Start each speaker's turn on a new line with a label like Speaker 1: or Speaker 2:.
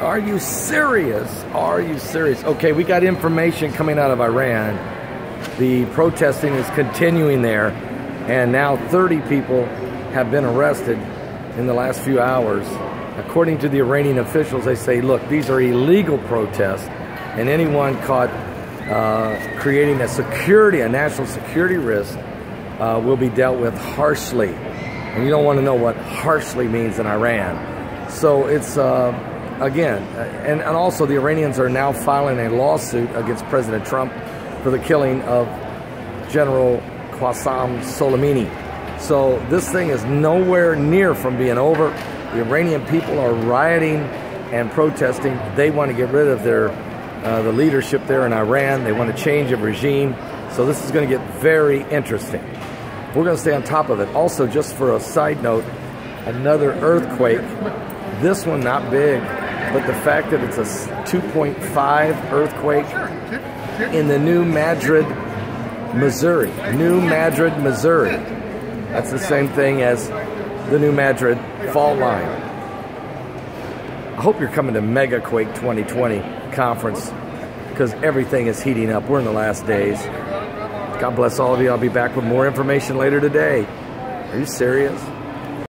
Speaker 1: Are you serious? Are you serious? Okay, we got information coming out of Iran. The protesting is continuing there, and now 30 people have been arrested in the last few hours. According to the Iranian officials, they say, look, these are illegal protests, and anyone caught uh, creating a security, a national security risk, uh, will be dealt with harshly. And you don't want to know what harshly means in Iran. So it's. Uh, again, uh, and, and also the Iranians are now filing a lawsuit against President Trump for the killing of General Qasem Soleimani. So this thing is nowhere near from being over. The Iranian people are rioting and protesting. They want to get rid of their uh, the leadership there in Iran. They want to change of regime. So this is going to get very interesting. We're going to stay on top of it. Also, just for a side note, another earthquake. This one not big, but the fact that it's a 2.5 earthquake in the New Madrid, Missouri. New Madrid, Missouri. That's the same thing as the New Madrid fault line. I hope you're coming to Mega Quake 2020 conference because everything is heating up. We're in the last days. God bless all of you. I'll be back with more information later today. Are you serious?